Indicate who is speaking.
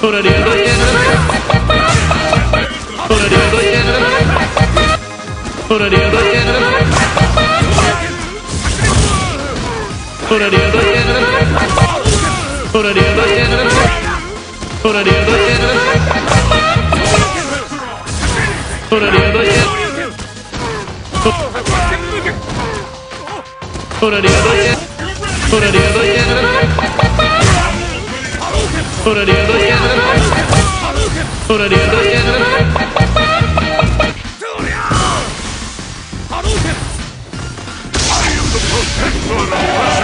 Speaker 1: Hold on, the other, yeah. Hold on, the other, yeah. I am the protector